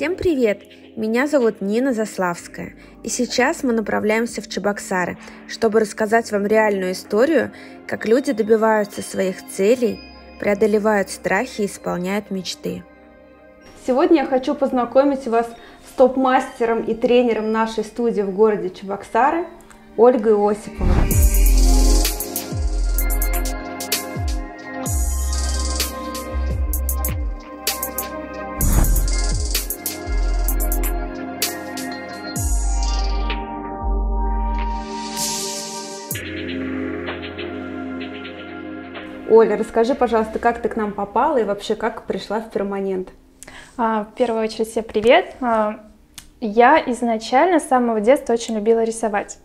Всем привет! Меня зовут Нина Заславская, и сейчас мы направляемся в Чебоксары, чтобы рассказать вам реальную историю, как люди добиваются своих целей, преодолевают страхи и исполняют мечты. Сегодня я хочу познакомить вас с топ-мастером и тренером нашей студии в городе Чебоксары Ольгой Осиповой. Оля, расскажи, пожалуйста, как ты к нам попала и вообще как пришла в перманент? А, в первую очередь, всем привет. А, я изначально с самого детства очень любила рисовать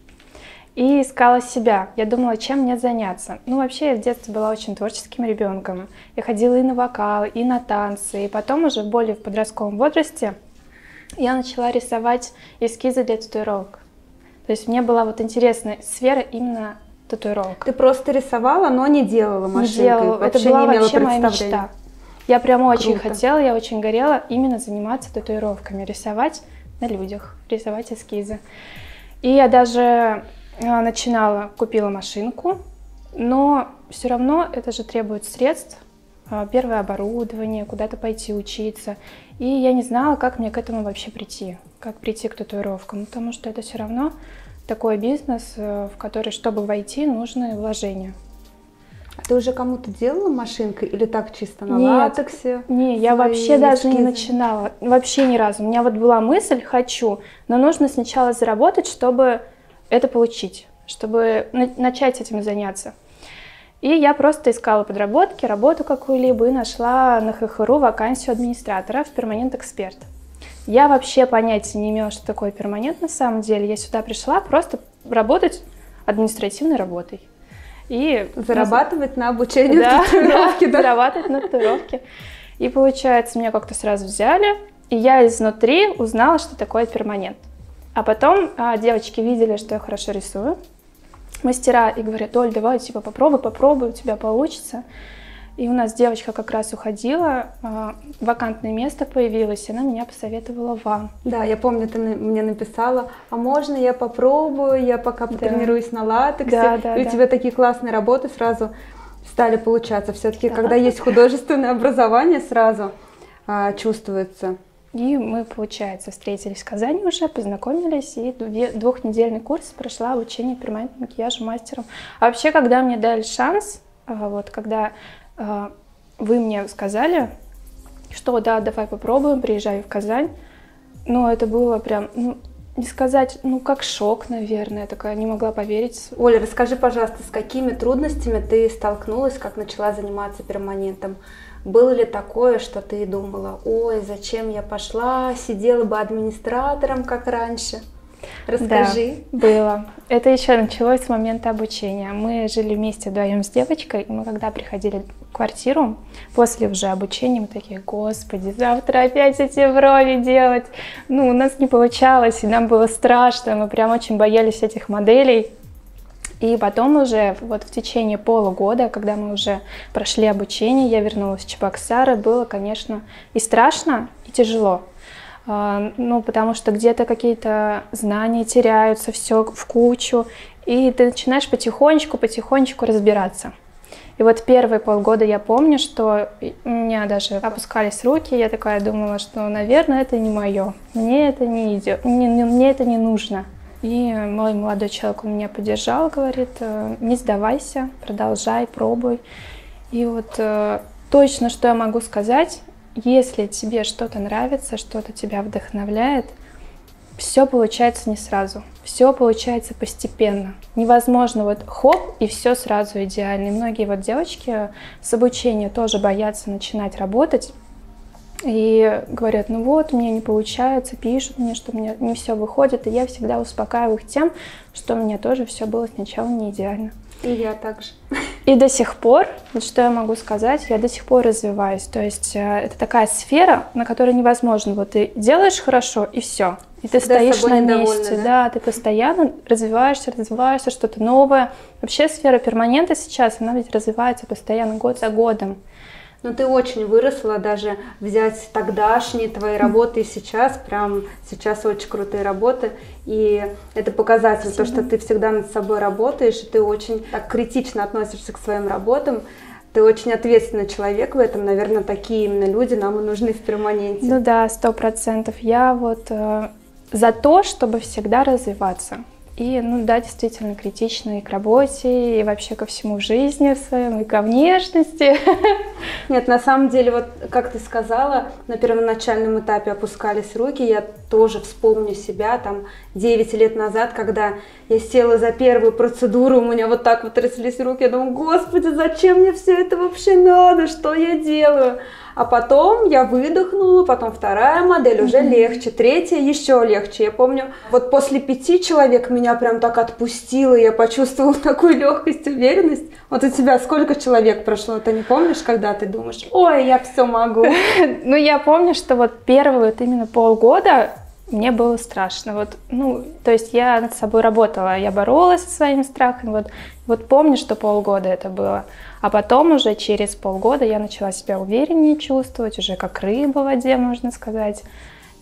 и искала себя. Я думала, чем мне заняться. Ну, вообще, я в детстве была очень творческим ребенком. Я ходила и на вокал, и на танцы. И потом уже более в подростковом возрасте я начала рисовать эскизы для татуировок. То есть мне была вот интересная сфера именно татуировок. Ты просто рисовала, но не делала машинкой? Не делала. Это была вообще моя мечта. Я прям очень Круто. хотела, я очень горела именно заниматься татуировками, рисовать на людях, рисовать эскизы. И я даже а, начинала, купила машинку, но все равно это же требует средств, а, первое оборудование, куда-то пойти учиться. И я не знала, как мне к этому вообще прийти, как прийти к татуировкам, потому что это все равно такой бизнес, э, в который, чтобы войти, нужны вложения. А ты уже кому-то делала машинкой или так чисто на Нет, латексе? Не, я вообще даже не начинала, вообще ни разу. У меня вот была мысль, хочу, но нужно сначала заработать, чтобы это получить, чтобы начать этим заняться. И я просто искала подработки, работу какую-либо и нашла на ХХРУ вакансию администратора в перманент эксперт. Я вообще понятия не имела, что такое перманент на самом деле. Я сюда пришла просто работать административной работой. И зарабатывать на, обучение да, татуировки, да? Зарабатывать на татуировке. И получается, меня как-то сразу взяли, и я изнутри узнала, что такое перманент. А потом а, девочки видели, что я хорошо рисую, мастера, и говорят, Оль, давай, типа, попробуй, попробуй, у тебя получится. И у нас девочка как раз уходила, а, вакантное место появилось, и она меня посоветовала вам. Да, я помню, ты мне написала, а можно я попробую, я пока да. потренируюсь на латексе. Да, да, и да. у тебя такие классные работы сразу стали получаться. Все-таки, да. когда есть художественное образование, сразу а, чувствуется. И мы, получается, встретились в Казани уже, познакомились, и двухнедельный курс прошла обучение перманентному макияжу мастером. А вообще, когда мне дали шанс, а, вот, когда вы мне сказали, что да, давай попробуем, приезжай в Казань. Но это было прям, ну, не сказать, ну, как шок, наверное, я такая не могла поверить. Оля, расскажи, пожалуйста, с какими трудностями ты столкнулась, как начала заниматься перманентом? Было ли такое, что ты думала, ой, зачем я пошла, сидела бы администратором, как раньше? Расскажи. Да, было. Это еще началось с момента обучения. Мы жили вместе вдвоем с девочкой, и мы когда приходили в квартиру, после уже обучения, мы такие, господи, завтра опять эти брови делать. Ну, у нас не получалось, и нам было страшно, мы прям очень боялись этих моделей. И потом уже вот в течение полугода, когда мы уже прошли обучение, я вернулась в Чебоксары, было, конечно, и страшно, и тяжело. А, ну, потому что где-то какие-то знания теряются, все в кучу, и ты начинаешь потихонечку, потихонечку разбираться. И вот первые полгода я помню, что у меня даже опускались руки, я такая думала, что, наверное, это не мое, мне это не идет, мне, мне это не нужно. И мой молодой человек меня поддержал, говорит, «Э, не сдавайся, продолжай, пробуй. И вот э, точно, что я могу сказать, если тебе что-то нравится, что-то тебя вдохновляет, все получается не сразу, все получается постепенно. Невозможно вот хоп и все сразу идеально. И многие вот девочки с обучения тоже боятся начинать работать и говорят, ну вот, мне не получается, пишут мне, что у меня не все выходит, и я всегда успокаиваю их тем, что у меня тоже все было сначала не идеально. И я также. И до сих пор, вот что я могу сказать, я до сих пор развиваюсь. То есть э, это такая сфера, на которой невозможно. Вот ты делаешь хорошо, и все. И ты Всегда стоишь на месте. Да? да, ты постоянно развиваешься, развиваешься, что-то новое. Вообще сфера перманента сейчас, она ведь развивается постоянно год за годом. Но ты очень выросла, даже взять тогдашние твои работы и сейчас, прям сейчас очень крутые работы. И это показатель, Спасибо. то, что ты всегда над собой работаешь, и ты очень так критично относишься к своим работам. Ты очень ответственный человек в этом, наверное, такие именно люди нам и нужны в перманенте. Ну да, сто процентов. Я вот э, за то, чтобы всегда развиваться. И, ну да, действительно критично и к работе, и вообще ко всему в жизни своем, и ко внешности. Нет, на самом деле, вот как ты сказала, на первоначальном этапе опускались руки, я тоже вспомню себя там 9 лет назад, когда я села за первую процедуру, у меня вот так вот тряслись руки, я думаю, господи, зачем мне все это вообще надо, что я делаю? А потом я выдохнула, потом вторая модель уже легче, третья еще легче. Я помню, вот после пяти человек меня прям так отпустило, я почувствовала такую легкость, уверенность. Вот у тебя сколько человек прошло, ты не помнишь, когда ты думаешь, ой, я все могу? Ну, я помню, что вот первые вот именно полгода мне было страшно. Вот, ну, то есть я над собой работала, я боролась со своими страхами. Вот, вот помню, что полгода это было. А потом уже через полгода я начала себя увереннее чувствовать, уже как рыба в воде, можно сказать.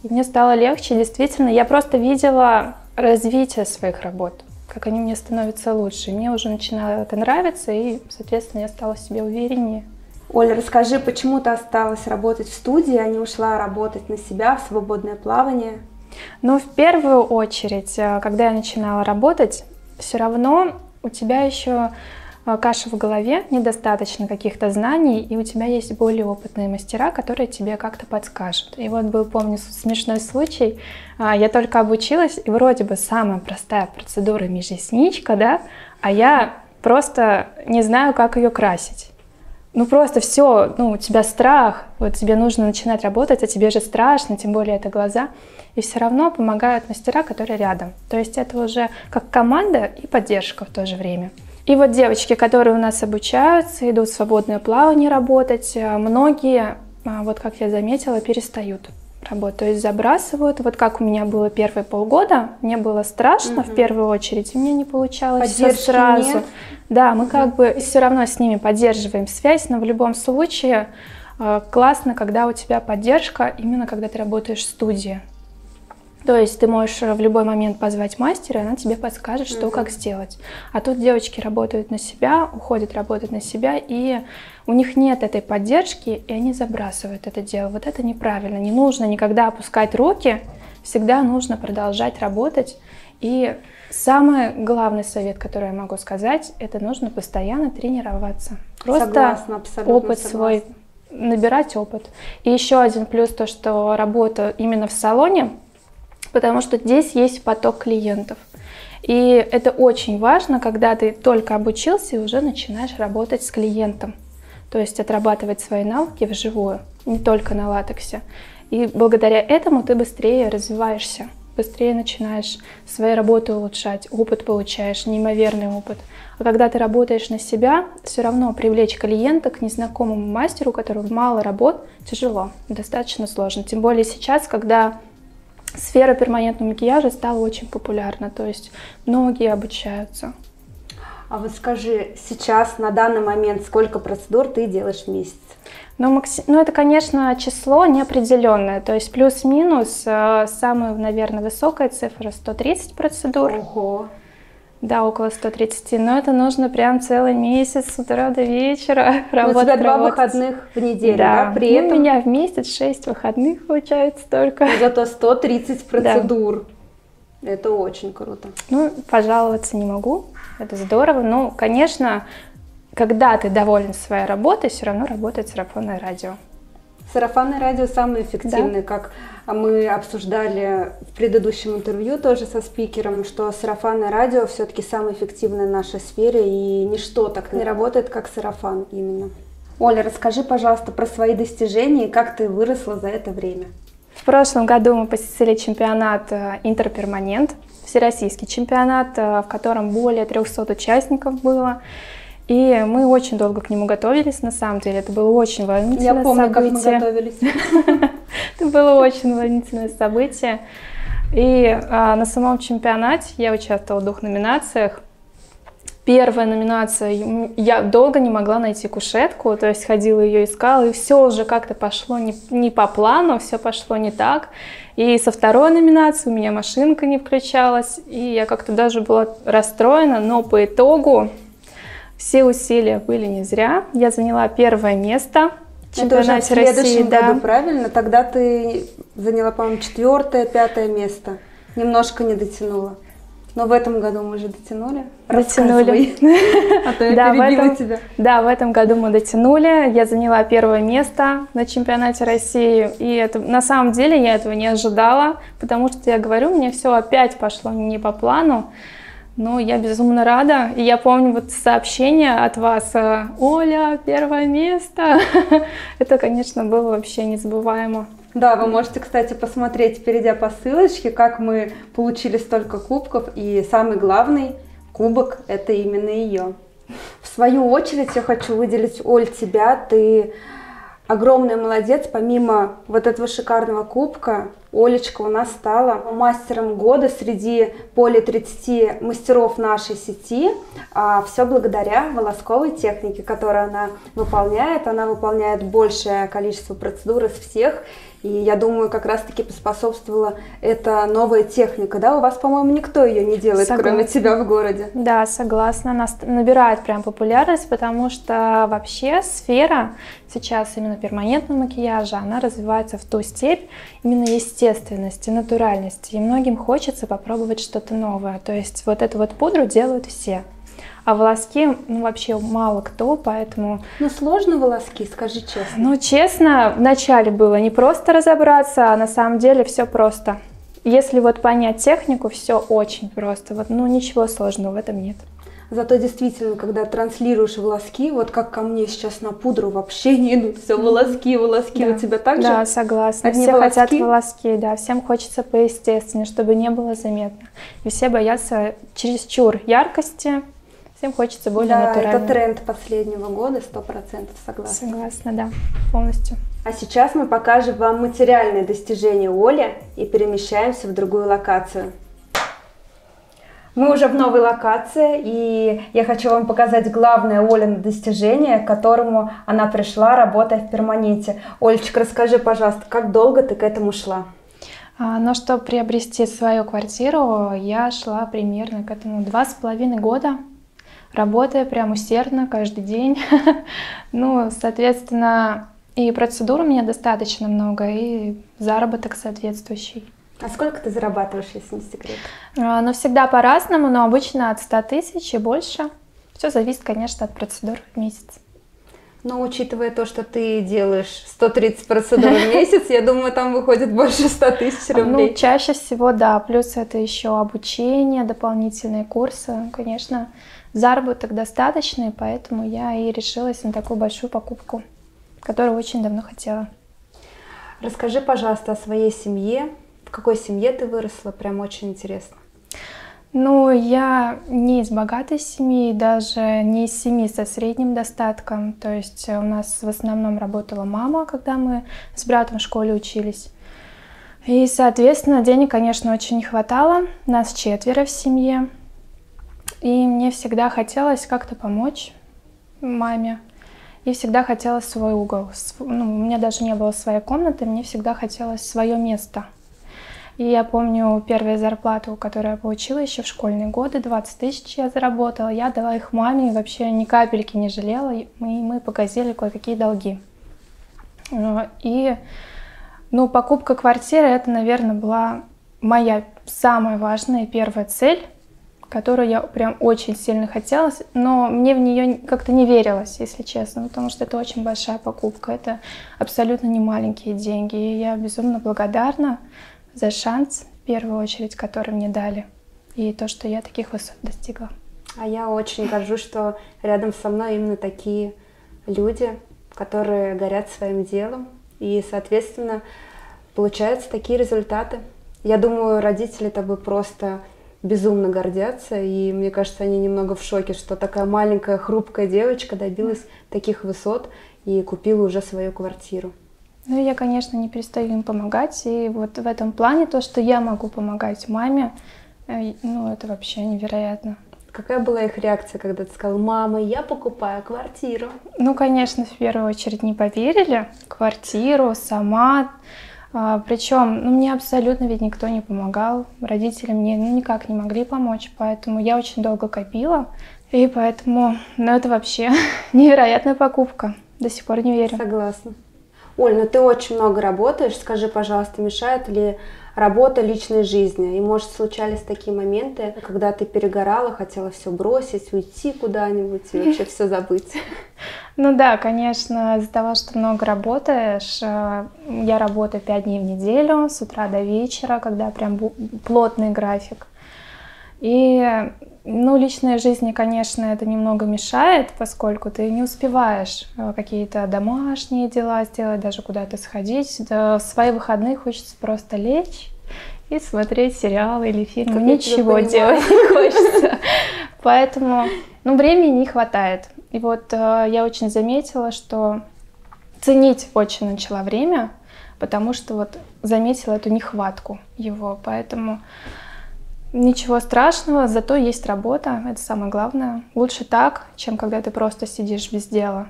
И мне стало легче, действительно. Я просто видела развитие своих работ, как они мне становятся лучше. Мне уже начинало это нравиться, и, соответственно, я стала себе увереннее. Оля, расскажи, почему ты осталась работать в студии, а не ушла работать на себя в свободное плавание? Ну, в первую очередь, э, когда я начинала работать, все равно у тебя еще каша в голове, недостаточно каких-то знаний, и у тебя есть более опытные мастера, которые тебе как-то подскажут. И вот был, помню, смешной случай. А, я только обучилась, и вроде бы самая простая процедура межресничка, да, а я просто не знаю, как ее красить. Ну просто все, ну у тебя страх, вот тебе нужно начинать работать, а тебе же страшно, тем более это глаза. И все равно помогают мастера, которые рядом. То есть это уже как команда и поддержка в то же время. И вот девочки, которые у нас обучаются, идут в свободное плавание работать, э, многие, а, вот как я заметила, перестают работать, то есть забрасывают. Вот как у меня было первые полгода, мне было страшно угу. в первую очередь, и мне не получалось все сразу. Нет. Да, мы как бы все равно с ними поддерживаем связь, но в любом случае э, классно, когда у тебя поддержка, именно когда ты работаешь в студии. То есть ты можешь в любой момент позвать мастера, и она тебе подскажет, что mm-hmm. как сделать. А тут девочки работают на себя, уходят работать на себя, и у них нет этой поддержки, и они забрасывают это дело. Вот это неправильно. Не нужно никогда опускать руки, всегда нужно продолжать работать. И самый главный совет, который я могу сказать, это нужно постоянно тренироваться. Просто согласна, опыт согласна. свой набирать опыт. И еще один плюс то, что работа именно в салоне, потому что здесь есть поток клиентов. И это очень важно, когда ты только обучился и уже начинаешь работать с клиентом. То есть отрабатывать свои навыки вживую, не только на латексе. И благодаря этому ты быстрее развиваешься, быстрее начинаешь свои работы улучшать, опыт получаешь, неимоверный опыт. А когда ты работаешь на себя, все равно привлечь клиента к незнакомому мастеру, у которого мало работ, тяжело, достаточно сложно. Тем более сейчас, когда сфера перманентного макияжа стала очень популярна, то есть многие обучаются. А вот скажи, сейчас на данный момент сколько процедур ты делаешь в месяц? Ну, максим... ну это, конечно, число неопределенное, то есть плюс-минус, э, самая, наверное, высокая цифра 130 процедур. Ого! Да, около 130. Но это нужно прям целый месяц с утра до вечера работать. У тебя два работать. выходных в неделю, да? да? При ну, этом... У меня в месяц 6 выходных получается только. Но зато 130 процедур. Да. Это очень круто. Ну, пожаловаться не могу. Это здорово. Но, конечно, когда ты доволен своей работой, все равно работает сарафанное радио. Сарафанное радио самое эффективное, да. как мы обсуждали в предыдущем интервью тоже со спикером, что сарафанное радио все-таки самое эффективное в нашей сфере, и ничто так не работает, как сарафан именно. Оля, расскажи, пожалуйста, про свои достижения и как ты выросла за это время. В прошлом году мы посетили чемпионат э, Интерперманент, всероссийский чемпионат, э, в котором более 300 участников было. И мы очень долго к нему готовились, на самом деле. Это было очень волнительное Я помню, событие. как мы готовились. Это было очень волнительное событие. И а, на самом чемпионате я участвовала в двух номинациях. первая номинация, я долго не могла найти кушетку, то есть ходила ее искала, и все уже как-то пошло не, не по плану, все пошло не так. И со второй номинации у меня машинка не включалась, и я как-то даже была расстроена, но по итогу все усилия были не зря. Я заняла первое место в чемпионате в следующем России. Году, да. правильно? Тогда ты заняла, по-моему, четвертое, пятое место. Немножко не дотянула. Но в этом году мы же дотянули. Дотянули. А то я да, в этом, тебя. Да, в этом году мы дотянули. Я заняла первое место на чемпионате России. И это, на самом деле я этого не ожидала, потому что я говорю, мне все опять пошло не по плану. Но я безумно рада. И я помню вот сообщение от вас, э, Оля, первое место. это, конечно, было вообще незабываемо. Да, вы можете, кстати, посмотреть, перейдя по ссылочке, как мы получили столько кубков. И самый главный кубок – это именно ее. В свою очередь я хочу выделить, Оль, тебя. Ты огромный молодец. Помимо вот этого шикарного кубка, Олечка у нас стала мастером года среди более 30 мастеров нашей сети. А все благодаря волосковой технике, которую она выполняет. Она выполняет большее количество процедур из всех. И я думаю, как раз-таки поспособствовала эта новая техника. Да, у вас, по-моему, никто ее не делает, согласна. кроме тебя в городе. Да, согласна. Она набирает прям популярность, потому что вообще сфера сейчас именно перманентного макияжа, она развивается в ту степь именно естественности, натуральности. И многим хочется попробовать что-то новое. То есть вот эту вот пудру делают все. А волоски, ну, вообще мало кто, поэтому... Ну, сложно волоски, скажи честно. Ну, честно, вначале было не просто разобраться, а на самом деле все просто. Если вот понять технику, все очень просто. Вот, ну, ничего сложного в этом нет. Зато действительно, когда транслируешь волоски, вот как ко мне сейчас на пудру вообще не идут, все волоски, волоски, да. у тебя так же? Да, согласна. Одни все волоски? хотят волоски, да, всем хочется поестественнее, чтобы не было заметно. И все боятся чересчур яркости, Всем хочется более да, натурально. это тренд последнего года, сто процентов согласна. Согласна, да, полностью. А сейчас мы покажем вам материальные достижения Оли и перемещаемся в другую локацию. Мы уже в новой локации, и я хочу вам показать главное Олина достижение, к которому она пришла, работая в перманенте. Олечка, расскажи, пожалуйста, как долго ты к этому шла? А, но чтобы приобрести свою квартиру, я шла примерно к этому два с половиной года работая прям усердно каждый день. ну, соответственно, и процедур у меня достаточно много, и заработок соответствующий. А сколько ты зарабатываешь, если не секрет? А, ну, всегда по-разному, но обычно от 100 тысяч и больше. Все зависит, конечно, от процедур в месяц. Но учитывая то, что ты делаешь 130 процедур в месяц, я думаю, там выходит больше 100 тысяч ну, рублей. Ну, чаще всего, да. Плюс это еще обучение, дополнительные курсы. Конечно, заработок достаточный, поэтому я и решилась на такую большую покупку, которую очень давно хотела. Расскажи, пожалуйста, о своей семье. В какой семье ты выросла? Прям очень интересно. Ну, я не из богатой семьи, даже не из семьи со средним достатком. То есть у нас в основном работала мама, когда мы с братом в школе учились. И, соответственно, денег, конечно, очень не хватало. Нас четверо в семье. И мне всегда хотелось как-то помочь маме. И всегда хотелось свой угол. Ну, у меня даже не было своей комнаты, мне всегда хотелось свое место. И я помню первую зарплату, которую я получила еще в школьные годы, 20 тысяч я заработала. Я дала их маме и вообще ни капельки не жалела. Мы, мы погасили кое-какие долги. Э, и ну, покупка квартиры, это, наверное, была моя самая важная первая цель которую я прям очень сильно хотела, но мне в нее как-то не верилось, если честно, потому что это очень большая покупка, это абсолютно не маленькие деньги, и я безумно благодарна за шанс, в первую очередь, который мне дали, и то, что я таких высот достигла. А я очень горжусь, что рядом со мной именно такие люди, которые горят своим делом, и, соответственно, получаются такие результаты. Я думаю, родители тобой просто безумно гордятся, и мне кажется, они немного в шоке, что такая маленькая хрупкая девочка добилась таких высот и купила уже свою квартиру. Ну, я, конечно, не перестаю им помогать, и вот в этом плане то, что я могу помогать маме, э, ну, это вообще невероятно. Какая была их реакция, когда ты сказала, мама, я покупаю квартиру? Ну, конечно, в первую очередь не поверили. Квартиру, сама. А, причем, ну, мне абсолютно ведь никто не помогал. Родители мне ну, никак не могли помочь, поэтому я очень долго копила. И поэтому, ну, это вообще невероятная покупка. До сих пор не верю. Согласна. Оль, ну ты очень много работаешь. Скажи, пожалуйста, мешает ли работа личной жизни? И, может, случались такие моменты, когда ты перегорала, хотела все бросить, уйти куда-нибудь и вообще все забыть? Ну да, конечно, из-за того, что много работаешь, э, я работаю пять дней в неделю, с утра до вечера, когда прям плотный график. И ну, личной жизни, конечно, это немного мешает, поскольку ты не успеваешь э, какие-то домашние дела сделать, даже куда-то сходить. Да, в свои выходные хочется просто лечь и смотреть сериалы или фильмы. Как Ничего делать не хочется. Поэтому, ну, времени не хватает. И вот э, я очень заметила, что ценить очень начала время, потому что вот заметила эту нехватку его. Поэтому Ничего страшного, зато есть работа, это самое главное. Лучше так, чем когда ты просто сидишь без дела.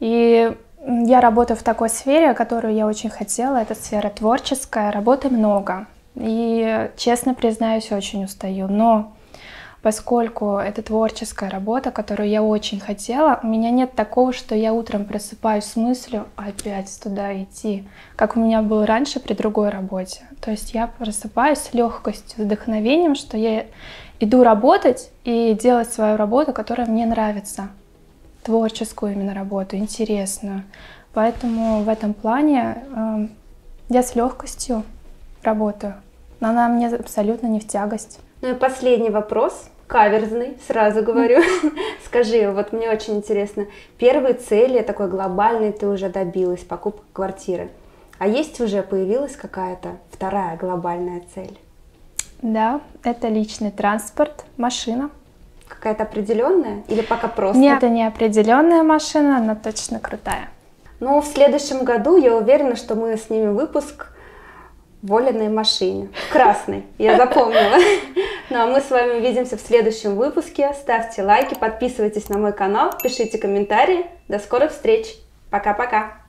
И я работаю в такой сфере, которую я очень хотела, это сфера творческая, работы много. И, честно признаюсь, очень устаю, но поскольку это творческая работа, которую я очень хотела, у меня нет такого, что я утром просыпаюсь с мыслью опять туда идти, как у меня было раньше при другой работе. То есть я просыпаюсь с легкостью, с вдохновением, что я иду работать и делать свою работу, которая мне нравится, творческую именно работу, интересную. Поэтому в этом плане э, я с легкостью работаю, но она мне абсолютно не в тягость. Ну и последний вопрос каверзный, сразу говорю. Скажи, вот мне очень интересно, первые цели такой глобальной ты уже добилась, покупка квартиры. А есть уже появилась какая-то вторая глобальная цель? Да, это личный транспорт, машина. Какая-то определенная или пока просто? Нет, это не определенная машина, она точно крутая. Ну, в следующем году я уверена, что мы снимем выпуск Волиной машине. Красной, я запомнила. Ну а мы с вами увидимся в следующем выпуске. Ставьте лайки, подписывайтесь на мой канал, пишите комментарии. До скорых встреч. Пока-пока.